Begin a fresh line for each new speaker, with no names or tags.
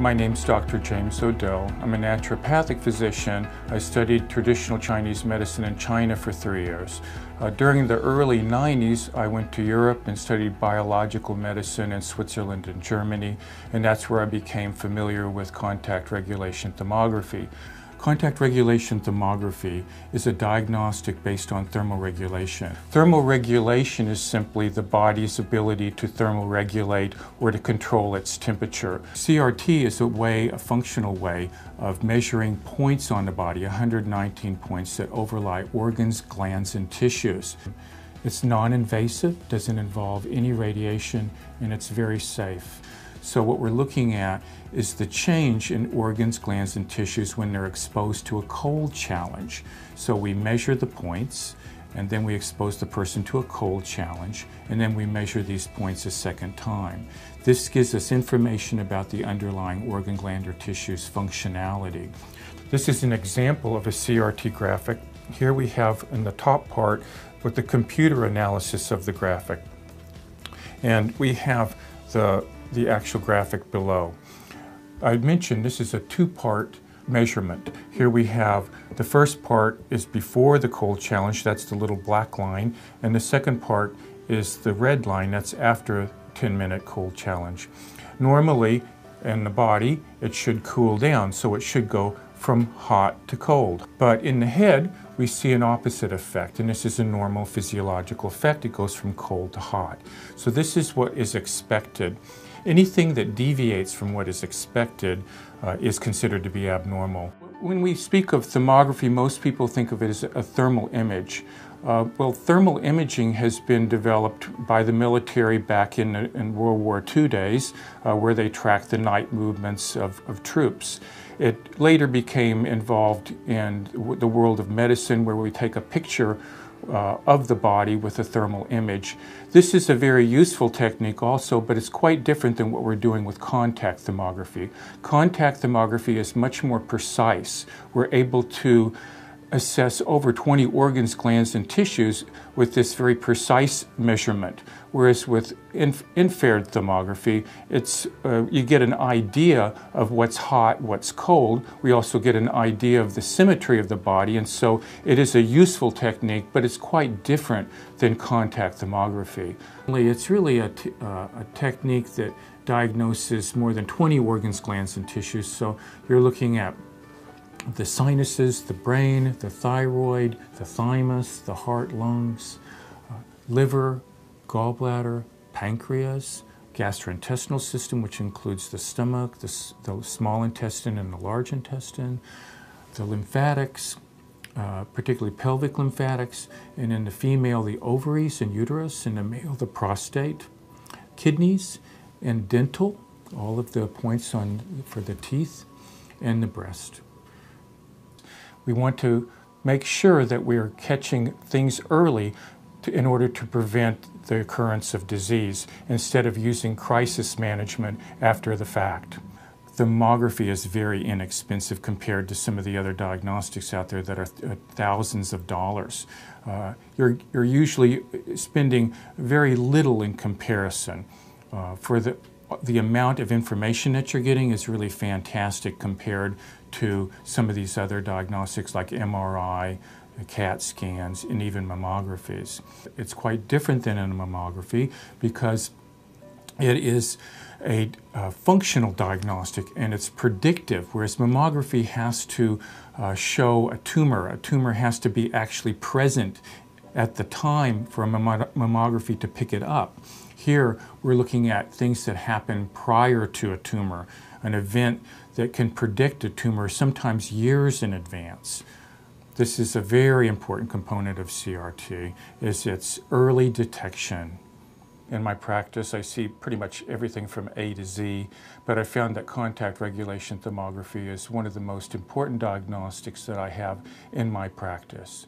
My name's Dr. James Odell. I'm a naturopathic physician. I studied traditional Chinese medicine in China for three years. Uh, during the early 90s, I went to Europe and studied biological medicine in Switzerland and Germany, and that's where I became familiar with contact regulation thermography. Contact regulation thermography is a diagnostic based on thermoregulation. Thermoregulation is simply the body's ability to thermoregulate or to control its temperature. CRT is a way, a functional way, of measuring points on the body, 119 points that overlie organs, glands, and tissues. It's non-invasive, doesn't involve any radiation, and it's very safe. So what we're looking at is the change in organs, glands, and tissues when they're exposed to a cold challenge. So we measure the points, and then we expose the person to a cold challenge, and then we measure these points a second time. This gives us information about the underlying organ, gland, or tissue's functionality. This is an example of a CRT graphic. Here we have in the top part with the computer analysis of the graphic. And we have the the actual graphic below. I mentioned this is a two-part measurement. Here we have the first part is before the cold challenge, that's the little black line, and the second part is the red line, that's after a 10 minute cold challenge. Normally in the body it should cool down, so it should go from hot to cold. But in the head, we see an opposite effect, and this is a normal physiological effect. It goes from cold to hot. So this is what is expected. Anything that deviates from what is expected uh, is considered to be abnormal. When we speak of thermography, most people think of it as a thermal image. Uh, well, thermal imaging has been developed by the military back in, in World War II days, uh, where they tracked the night movements of, of troops. It later became involved in the world of medicine, where we take a picture uh, of the body with a thermal image. This is a very useful technique also, but it's quite different than what we're doing with contact thermography. Contact thermography is much more precise. We're able to assess over 20 organs, glands, and tissues with this very precise measurement. Whereas with inf infrared thermography, it's, uh, you get an idea of what's hot, what's cold. We also get an idea of the symmetry of the body, and so it is a useful technique, but it's quite different than contact thermography. It's really a, uh, a technique that diagnoses more than 20 organs, glands, and tissues. So you're looking at the sinuses, the brain, the thyroid, the thymus, the heart, lungs, uh, liver, gallbladder, pancreas, gastrointestinal system, which includes the stomach, the, the small intestine, and the large intestine, the lymphatics, uh, particularly pelvic lymphatics, and in the female, the ovaries and uterus, and the male, the prostate, kidneys, and dental, all of the points on for the teeth, and the breast. We want to make sure that we are catching things early to, in order to prevent the occurrence of disease instead of using crisis management after the fact. Thermography is very inexpensive compared to some of the other diagnostics out there that are th thousands of dollars. Uh, you're, you're usually spending very little in comparison. Uh, for the the amount of information that you're getting is really fantastic compared to some of these other diagnostics like MRI, CAT scans, and even mammographies. It's quite different than a mammography because it is a functional diagnostic and it's predictive, whereas mammography has to uh, show a tumor. A tumor has to be actually present at the time for a mammography to pick it up. Here, we're looking at things that happen prior to a tumor, an event that can predict a tumor sometimes years in advance. This is a very important component of CRT, is its early detection. In my practice, I see pretty much everything from A to Z, but I found that contact regulation thermography is one of the most important diagnostics that I have in my practice.